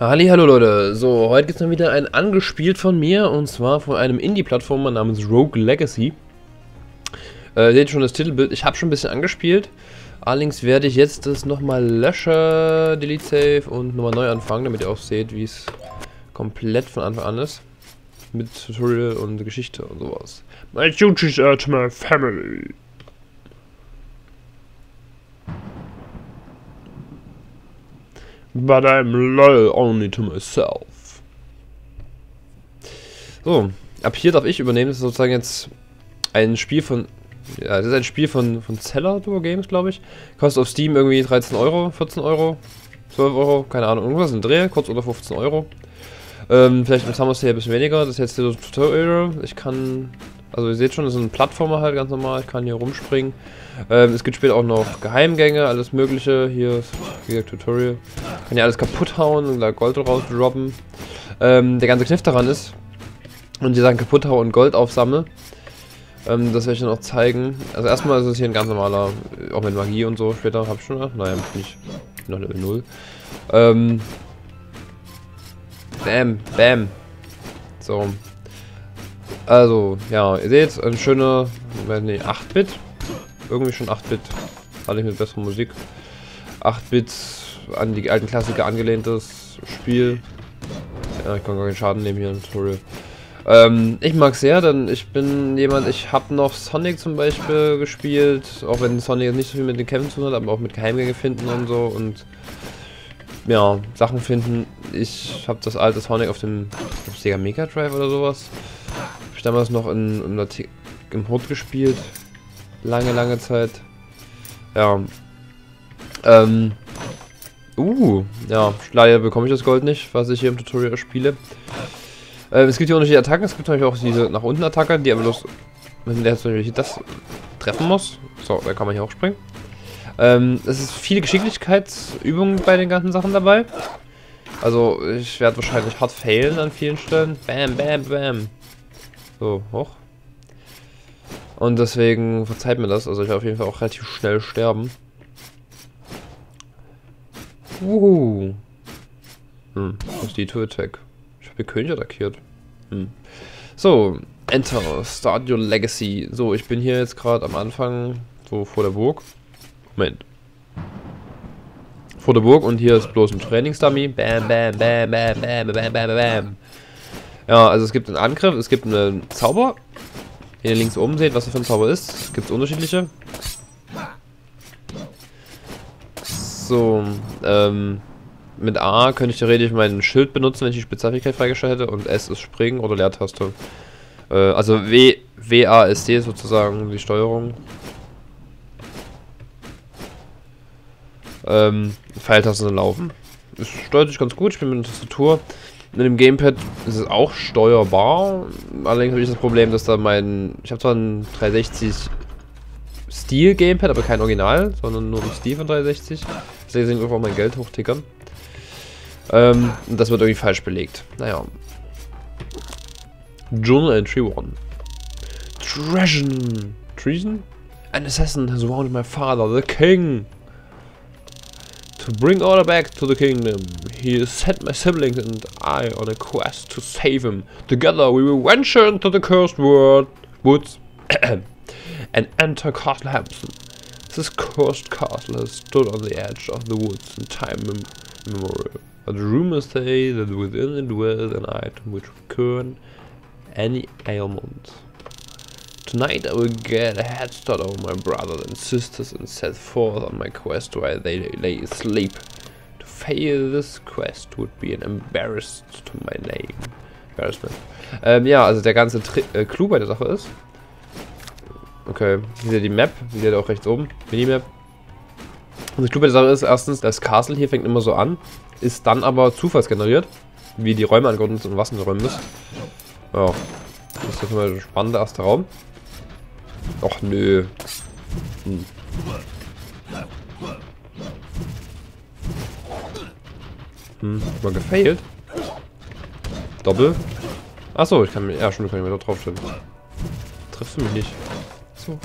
Hallo Leute, so, heute gibt es mal wieder ein angespielt von mir und zwar von einem Indie-Plattformer namens Rogue Legacy. Äh, seht schon das Titelbild, ich habe schon ein bisschen angespielt, allerdings werde ich jetzt das nochmal löschen, Delete Save und nochmal neu anfangen, damit ihr auch seht, wie es komplett von Anfang an ist. Mit Tutorial und Geschichte und sowas. My duties are to my family. But I'm loyal only to myself. So, ab hier darf ich übernehmen. Das ist sozusagen jetzt ein Spiel von. Ja, das ist ein Spiel von, von Zeller Duo Games, glaube ich. Kostet auf Steam irgendwie 13 Euro, 14 Euro, 12 Euro, keine Ahnung, irgendwas in Dreh, kurz unter 15 Euro. Ähm, vielleicht im Summer Sale ein bisschen weniger. Das ist jetzt der Tutorial. Ich kann also ihr seht schon, das ist ein Plattformer halt ganz normal. Ich kann hier rumspringen. Ähm, es gibt später auch noch Geheimgänge, alles mögliche. Hier ist, wie gesagt, Tutorial. Kann ja alles kaputt hauen und da Gold rausdroppen. Ähm, der ganze Kniff daran ist, und die Sachen kaputt hauen und Gold aufsammle. Ähm, das werde ich dann auch zeigen. Also erstmal ist es hier ein ganz normaler, auch mit Magie und so. Später habe ich schon, naja, bin ich noch Level 0. Ähm, bam, bam. So, also, ja, ihr seht, ein schöner, nee, 8-Bit. Irgendwie schon 8-Bit. Hatte ich mit besserer Musik. 8-Bit an die alten Klassiker angelehntes Spiel. Ja, ich kann gar keinen Schaden nehmen hier im Tutorial. Ähm, ich mag sehr, denn ich bin jemand, ich habe noch Sonic zum Beispiel gespielt, auch wenn Sonic nicht so viel mit den Kämpfen zu tun hat, aber auch mit Geheimgänge finden und so und ja, Sachen finden. Ich habe das alte Sonic auf dem Sega Mega Drive oder sowas ich damals noch in, in der im Hort gespielt. Lange, lange Zeit. Ja. Ähm. Uh, ja, leider bekomme ich das Gold nicht, was ich hier im Tutorial spiele. Ähm, es gibt hier unterschiedliche Attacken, es gibt natürlich auch diese nach unten Attacke, die aber bloß, wenn der jetzt natürlich das treffen muss. So, da kann man hier auch springen. Ähm, es ist viele Geschicklichkeitsübungen bei den ganzen Sachen dabei. Also, ich werde wahrscheinlich hart failen an vielen Stellen. Bam, bam, bam. So, hoch. Und deswegen verzeiht mir das. Also ich werde auf jeden Fall auch relativ schnell sterben. Uhu. Hm, ist die To-Attack. Ich habe den König attackiert. Hm. So, Enter, Start Your Legacy. So, ich bin hier jetzt gerade am Anfang, so vor der Burg. Moment. Vor der Burg und hier ist bloß ein Trainingsdummy. Bam, bam, bam, bam, bam, bam, bam, bam. Ja, also es gibt einen Angriff, es gibt einen Zauber. Wenn ihr links oben seht, was das für ein Zauber ist. Es gibt unterschiedliche. So, ähm, mit A könnte ich theoretisch mein Schild benutzen, wenn ich die Spezialfähigkeit freigestellt hätte. Und S ist Springen oder Leertaste. Äh, also W, W, A, S, D sozusagen die Steuerung. Ähm, Pfeiltaste laufen. Es steuert sich ganz gut, ich bin mit der Tastatur. Mit dem Gamepad ist es auch steuerbar. Allerdings habe ich das Problem, dass da mein... Ich habe zwar ein 360 Stil Gamepad, aber kein Original, sondern nur ein Stil von 360. Deswegen einfach mein Geld hochtickern. Ähm, und das wird irgendwie falsch belegt. Naja. Journal Entry 1. Treason. Treason? An assassin has wounded my father, the king. To bring order back to the kingdom, he has set my siblings and I on a quest to save him. Together we will venture into the cursed world, woods and enter Castle Hampson. This cursed castle has stood on the edge of the woods in time immemorial. But rumors say that within it dwells an item which cure any ailment. Tonight I will get a head start over my brothers and sisters and set forth on my quest while they lay asleep. To fail this quest would be an embarrassment to my name. Embarrassment. Ähm, ja, also der ganze Tri äh, Clou bei der Sache ist. Okay, hier die Map, die seht ihr auch rechts oben, Minimap. Und das Clou bei der Sache ist erstens, das Castle hier fängt immer so an, ist dann aber zufallsgeneriert, wie die Räume angeordnet sind und was in den Räumen ist. Ja, das ist mal ein spannender erster Raum. Och nö. Hm. Hm, mal gefailt. Doppel. Achso, ich kann mir. Ja, schon, kann ich mir da drauf stellen. Triffst du mich nicht? So.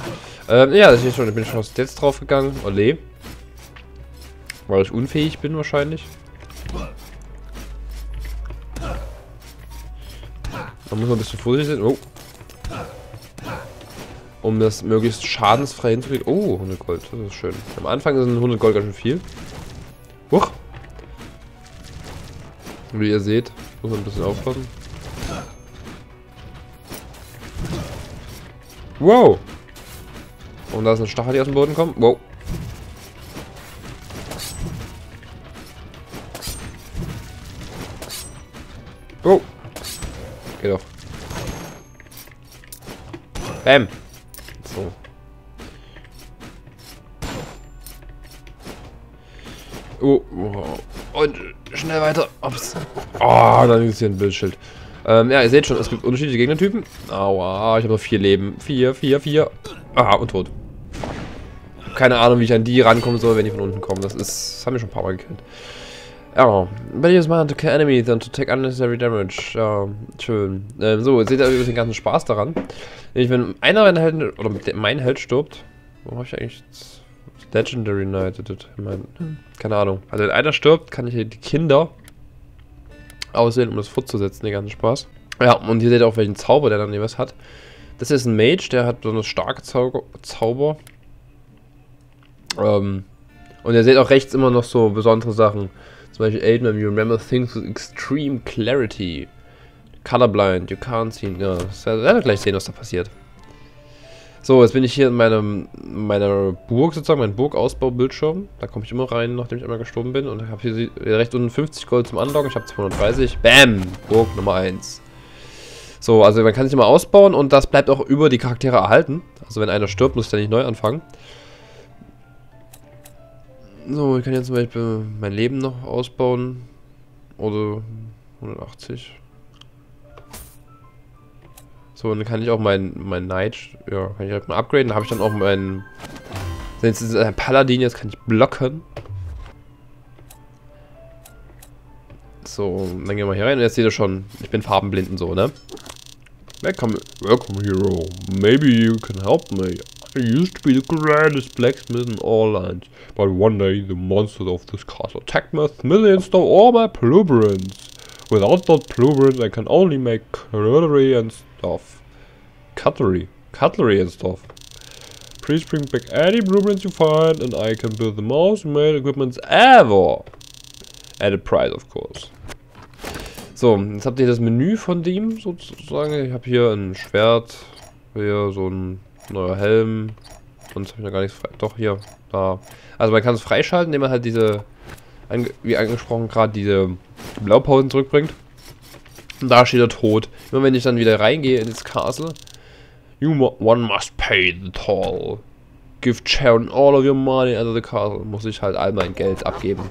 Ähm, ja, das ist schon, ich bin schon aus jetzt draufgegangen. Ole. Weil ich unfähig bin wahrscheinlich. Da muss man ein bisschen vorsichtig sein. Oh. Um das möglichst schadensfrei hinzukriegen. Oh, 100 Gold. Das ist schön. Am Anfang sind 100 Gold ganz schön viel. Huch. Wie ihr seht, muss man ein bisschen aufpassen. Wow. Und da ist ein Stachel, die aus dem Boden kommt. Wow. Oh. Geh doch. Bam. Oh, oh. Und schnell weiter. Ups. Oh, dann ist hier ein Bildschild. Ähm, ja, ihr seht schon, es gibt unterschiedliche Gegnertypen. Aua, ich habe noch vier Leben. Vier, vier, vier. Ah, und tot. Keine Ahnung, wie ich an die rankommen soll, wenn die von unten kommen. Das ist, das haben wir schon ein paar Mal gekillt. Ja, but use man to kill enemies and to take unnecessary damage. Ja, schön. Ähm, so, jetzt seht ihr übrigens den ganzen Spaß daran. Nämlich, wenn einer meiner Helden, oder mein Held stirbt, wo habe ich eigentlich Legendary Knight? Mein, keine Ahnung. Also, wenn einer stirbt, kann ich hier die Kinder aussehen, um das fortzusetzen, den ganzen Spaß. Ja, und hier seht ihr auch, welchen Zauber der dann jeweils hat. Das ist ein Mage, der hat so eine starke Zauber. Zauber. Ähm, und ihr seht auch rechts immer noch so besondere Sachen. Zum Beispiel Aiden, you remember things with extreme clarity. Colorblind, you can't see. Ja, das werdet gleich sehen, was da passiert. So, jetzt bin ich hier in meinem, meiner Burg sozusagen, mein Burgausbaubildschirm. Da komme ich immer rein, nachdem ich einmal gestorben bin. Und ich habe hier rechts unten 50 Gold zum Anloggen. Ich habe 230. Bam! Burg Nummer 1. So, also man kann sich immer ausbauen und das bleibt auch über die Charaktere erhalten. Also wenn einer stirbt, muss dann nicht neu anfangen. So, ich kann jetzt zum Beispiel mein Leben noch ausbauen. Oder 180. So, und dann kann ich auch mein, mein Knight, ja, kann ich direkt mal upgraden. Da habe ich dann auch meinen, jetzt ist ein Paladin, jetzt kann ich blocken. So, dann gehen wir hier rein und jetzt seht ihr schon, ich bin farbenblind und so, ne? Welcome, welcome hero. Maybe you can help me. I used to be the greatest blacksmith in all lands, but one day the monsters of this castle attacked my smith and stole all my blueprints. Without those blueprints, I can only make cutlery and stuff. Cutlery? Cutlery and stuff. Please bring back any blueprints you find, and I can build the most made equipment ever. At a price, of course. So, jetzt habt ihr das Menü von dem sozusagen. Ich habe hier ein Schwert, hier so ein Neuer Helm. Sonst habe ich noch gar nichts frei. Doch, hier. Da. Also man kann es freischalten, indem man halt diese, wie angesprochen, gerade diese Blaupausen zurückbringt. Und da steht er tot. Immer wenn ich dann wieder reingehe in das Castle. You one must pay the toll. Give Sharon all of your money under the castle. Muss ich halt all mein Geld abgeben.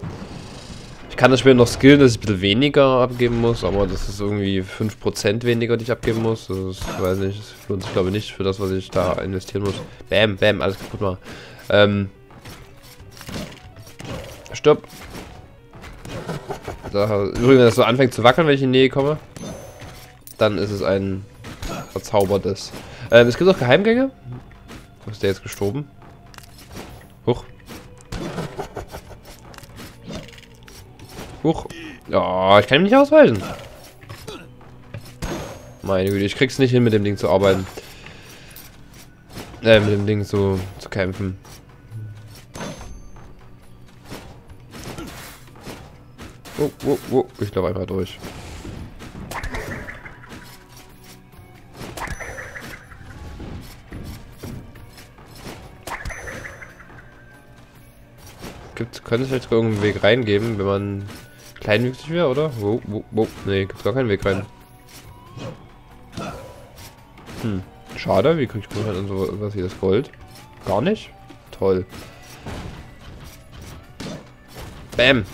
Ich kann das später noch skillen, dass ich ein bisschen weniger abgeben muss, aber das ist irgendwie 5% weniger, die ich abgeben muss. Das ist, weiß nicht, das lohnt sich glaube ich nicht für das, was ich da investieren muss. Bam, bam, alles kaputt machen. Ähm. Stopp. Da, übrigens, wenn das so anfängt zu wackeln, wenn ich in die Nähe komme, dann ist es ein verzaubertes. Ähm, es gibt auch Geheimgänge. Wo ist der jetzt gestorben? Huch. Huch. Ja, oh, ich kann ihm nicht ausweichen. Meine Güte, ich krieg's nicht hin, mit dem Ding zu arbeiten. Äh, mit dem Ding zu, zu kämpfen. Oh, oh, oh. Ich glaube einfach durch. Gibt, könnte es vielleicht irgendeinen Weg reingeben, wenn man kleinwüchsig wäre, oder? Wo, wo, wo? Nee, gibt gar keinen Weg rein. Hm. Schade, wie kriegt man halt so was hier das Gold? Gar nicht? Toll. Bam.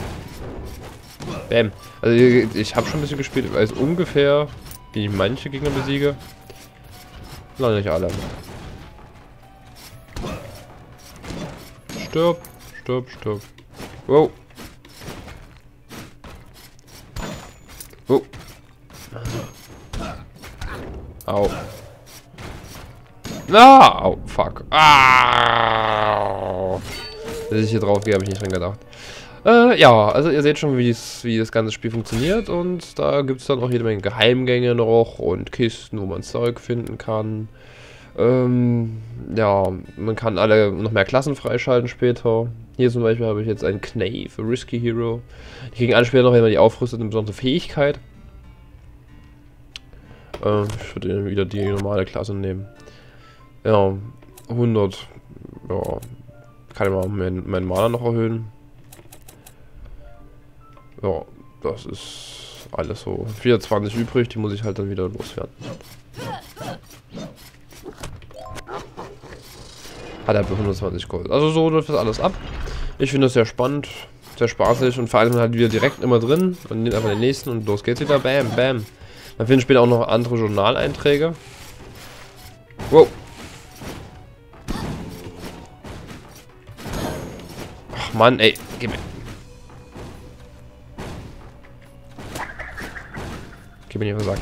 Bam. Also ich habe schon ein bisschen gespielt, ich weiß ungefähr, wie ich manche Gegner besiege. Noch nicht alle. Stirb, stirb, stirb. Wow. Oh. Au. Ah, au, fuck. Ah. Dass ich hier drauf gehe, habe ich nicht dran gedacht. Äh, ja, also ihr seht schon, wie das ganze Spiel funktioniert und da gibt es dann auch jede Menge Geheimgänge noch und Kisten, wo man Zeug finden kann. Ähm, ja, man kann alle noch mehr Klassen freischalten später. Hier zum Beispiel habe ich jetzt einen Knave, Risky Hero. Die kriegen alle später noch, wenn man die aufrüstet, eine besondere Fähigkeit. Äh, ich würde wieder die normale Klasse nehmen. Ja, 100. Ja, kann ich mal meinen mein Mana noch erhöhen. Ja, das ist alles so. 24 übrig, die muss ich halt dann wieder loswerden. Hat er für 120 Gold. Also so läuft das alles ab. Ich finde das sehr spannend, sehr spaßig und vor allem halt wieder direkt immer drin und nimmt einfach den nächsten und los geht's wieder. Bam, bam. Dann finden später auch noch andere Journaleinträge. Wow. Ach Mann, ey, gib mir. Gib mir den Sack.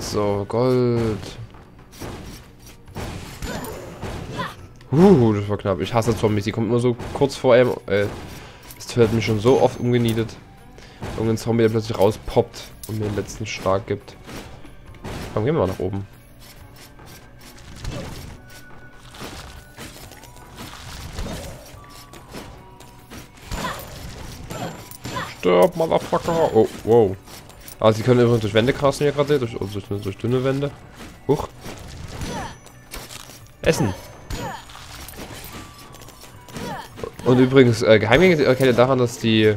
So, Gold. Uh, das war knapp. Ich hasse Zombies. Die kommen immer so kurz vor einem. Äh, das hört mich schon so oft umgenietet. Irgendein Zombie, der plötzlich rauspoppt und mir den letzten Schlag gibt. Komm, gehen wir mal nach oben. Stirb, Motherfucker. Oh, wow. Aber sie können übrigens durch Wände krassen, wie ihr gerade. Durch, also durch, durch dünne Wände. Huch. Essen. Und übrigens, äh, Geheimgänge erkennt ihr daran, dass die...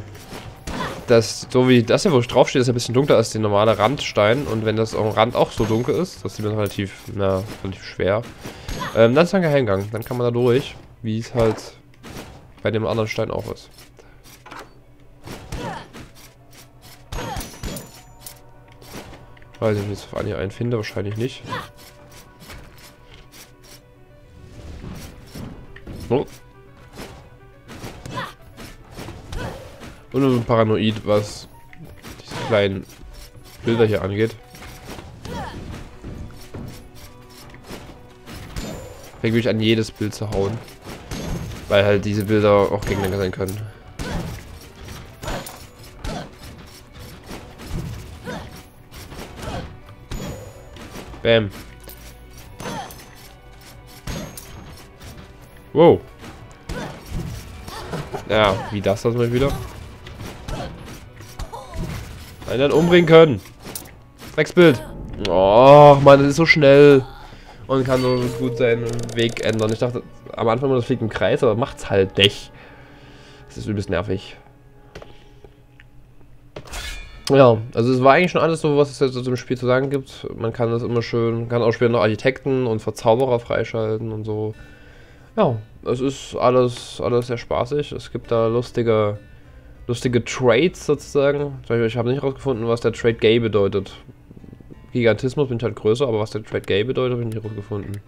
Dass, so wie das hier, wo draufsteht, ist ein bisschen dunkler als der normale Randstein. Und wenn das am Rand auch so dunkel ist, das sieht man relativ, na, relativ schwer. Ähm, dann ist ein Geheimgang. Dann kann man da durch, wie es halt bei dem anderen Stein auch ist. Weiß ich nicht, ob ich einen finde, wahrscheinlich nicht. Oh. Und ein Paranoid, was diese kleinen Bilder hier angeht. Fängt wirklich an jedes Bild zu hauen. Weil halt diese Bilder auch Gegner sein können. Bam. Wow. Ja, wie das das mal wieder. Einen umbringen können. Drecksbild. Oh, Mann, das ist so schnell. Und kann so gut seinen Weg ändern. Ich dachte am Anfang, das fliegt im Kreis, aber macht's halt nicht. Das ist übelst nervig. Ja, also es war eigentlich schon alles so, was es jetzt so zum Spiel zu sagen gibt. Man kann das immer schön, kann auch später noch Architekten und Verzauberer freischalten und so. Ja, es ist alles, alles sehr spaßig. Es gibt da lustige, lustige Trades sozusagen. Ich habe nicht herausgefunden, was der Trade Gay bedeutet. Gigantismus bin ich halt größer, aber was der Trade Gay bedeutet, habe ich nicht herausgefunden.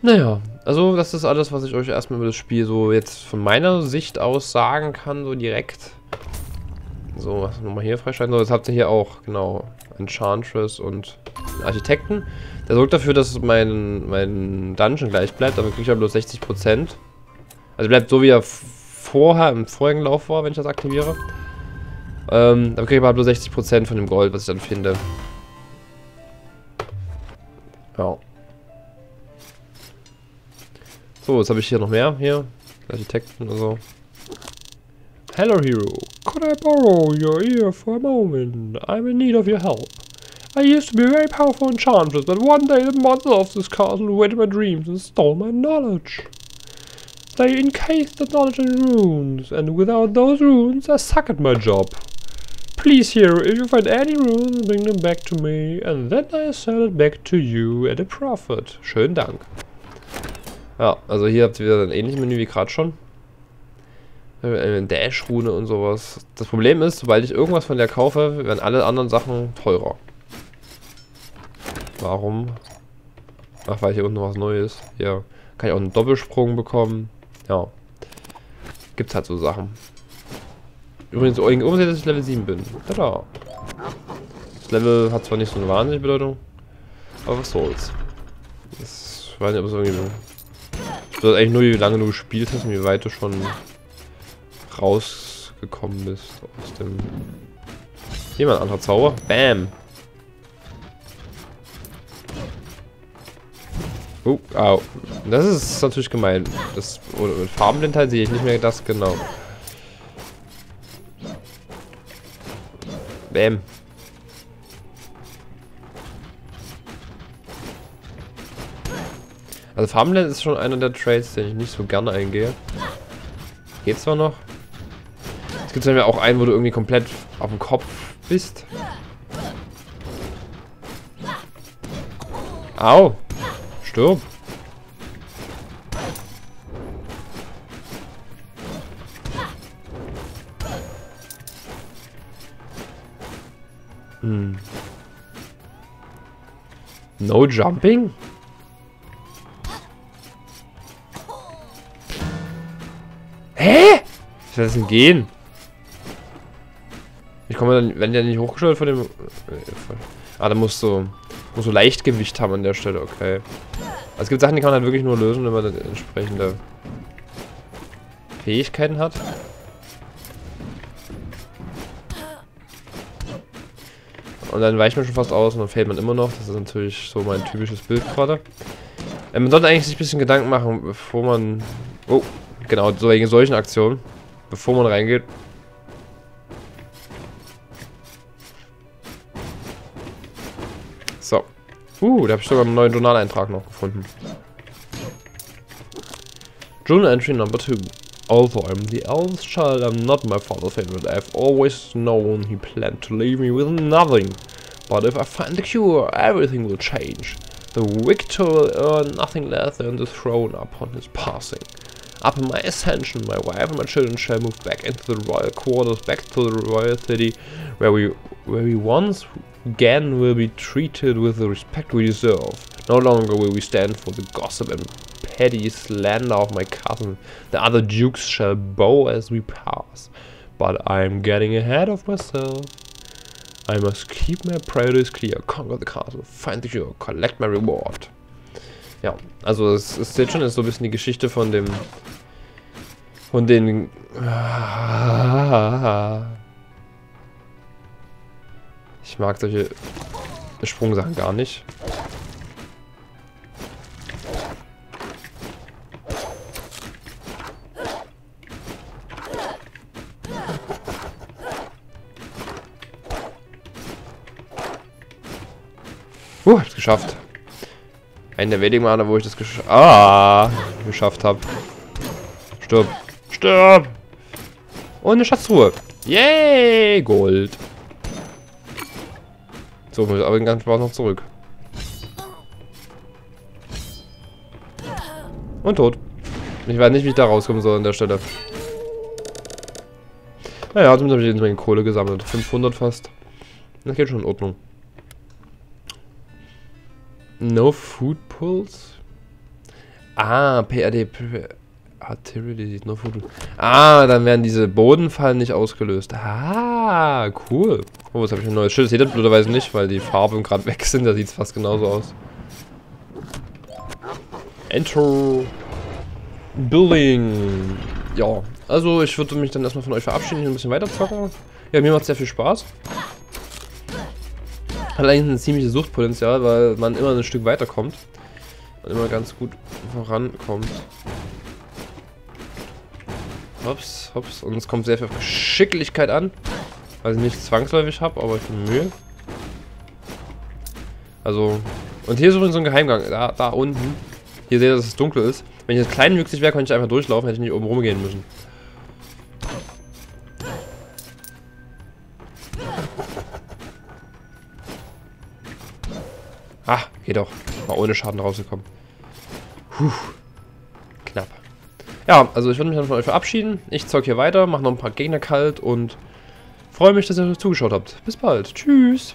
Naja, also das ist alles, was ich euch erstmal über das Spiel so jetzt von meiner Sicht aus sagen kann, so direkt. So, was nochmal hier freischalten? So, jetzt habt ihr hier auch, genau, Enchantress und Architekten. Der sorgt dafür, dass mein, mein Dungeon gleich bleibt, aber kriege ich ja bloß 60%. Also bleibt so, wie er vorher im vorigen Lauf war, wenn ich das aktiviere. Ähm, aber kriege ich aber bloß 60% von dem Gold, was ich dann finde. Ja. So, jetzt habe ich hier noch mehr. Hier. Architekten und so. Hello, hero. Could I borrow your ear for a moment? I'm in need of your help. I used to be very powerful enchantress, but one day the monsters of this castle invaded my dreams and stole my knowledge. They encased the knowledge in runes, and without those runes, I suck at my job. Please, hero, if you find any runes, bring them back to me, and then I sell it back to you at a profit. Schönen Dank. Ja, also hier habt ihr wieder ein ähnliches Menü wie gerade schon. Eine Dash-Rune und sowas. Das Problem ist, sobald ich irgendwas von der kaufe, werden alle anderen Sachen teurer. Warum? Ach, weil hier unten was Neues. Ja. Kann ich auch einen Doppelsprung bekommen. Ja. Gibt's halt so Sachen. Übrigens, oben seht dass ich Level 7 bin. Tada. Das Level hat zwar nicht so eine wahnsinnige Bedeutung, aber was soll's. Das weiß nicht, ob es irgendwie... Ich weiß eigentlich nur, wie lange du gespielt hast und wie weit du schon rausgekommen bist aus dem... Ein anderer Zauber. Bam! Oh, au. Das ist natürlich gemein. Das, mit Farbenblindheit sehe ich nicht mehr das genau. Bäm. Also Farmland ist schon einer der Trades, den ich nicht so gerne eingehe. Geht's zwar noch. Es gibt ja auch einen, wo du irgendwie komplett auf dem Kopf bist. Au. Stirb. Hm. No jumping? Hä? Ich werde denn gehen? Ich komme dann, wenn der nicht hochgestellt von dem... Äh, ah, da musst du, musst du Leichtgewicht haben an der Stelle, okay. Also es gibt Sachen, die kann man halt wirklich nur lösen, wenn man entsprechende Fähigkeiten hat. Und dann weicht man schon fast aus und dann fällt man immer noch. Das ist natürlich so mein typisches Bild gerade. Äh, man sollte eigentlich sich ein bisschen Gedanken machen, bevor man... Oh, genau, so wegen solchen Aktionen. Bevor man reingeht. Uh, da habe ich sogar einen neuen Journaleintrag noch gefunden. Journal Entry Number 2. Although I'm the eldest child, I'm not my father's favorite. I've always known he planned to leave me with nothing. But if I find the cure, everything will change. The victor will earn nothing less than the throne upon his passing. Upon my ascension, my wife and my children shall move back into the royal quarters, back to the royal city, where we, where we once again will be treated with the respect we deserve. No longer will we stand for the gossip and petty slander of my cousin. The other dukes shall bow as we pass. But I'm getting ahead of myself. I must keep my priorities clear, conquer the castle, find the cure, collect my reward. Ja, also es ist jetzt schon ist so ein bisschen die Geschichte von dem von den Ich mag solche Sprungsachen gar nicht. Uh, hab's geschafft. Einen der wenigen Male, wo ich das gesch ah, geschafft habe. Stirb. Stirb! Und eine Schatztruhe. Yay! Gold. So, muss ich aber den ganzen Spaß noch zurück. Und tot. Ich weiß nicht, wie ich da rauskommen soll an der Stelle. Naja, zumindest habe ich jetzt meine Kohle gesammelt. 500 fast. Das geht schon in Ordnung. No Food Pulse? Ah, PRD. Artillery, no food. Ah, dann werden diese Bodenfallen nicht ausgelöst. Ah, cool. Oh, jetzt habe ich ein neues Schild. Das seht ihr blöderweise nicht, weil die Farben gerade weg sind. Da sieht es fast genauso aus. Enter. Building. Ja, also ich würde mich dann erstmal von euch verabschieden und ein bisschen weiter zocken. Ja, mir macht sehr viel Spaß. Hat eigentlich ein ziemliches Suchtpotenzial, weil man immer ein Stück weiterkommt. Und immer ganz gut vorankommt. Hops, hops. Und es kommt sehr viel auf Geschicklichkeit an. Was ich nicht zwangsläufig habe, aber ich bin Mühe. Also, und hier ist übrigens so ein Geheimgang. Da, da unten. Hier seht ihr, dass es dunkel ist. Wenn ich jetzt kleinwüchsig wäre, könnte ich einfach durchlaufen, hätte ich nicht oben rumgehen müssen. Geht doch. Mal ohne Schaden rausgekommen. Puh. Knapp. Ja, also ich würde mich dann von euch verabschieden. Ich zeug hier weiter, mache noch ein paar Gegner kalt und freue mich, dass ihr zugeschaut habt. Bis bald. Tschüss.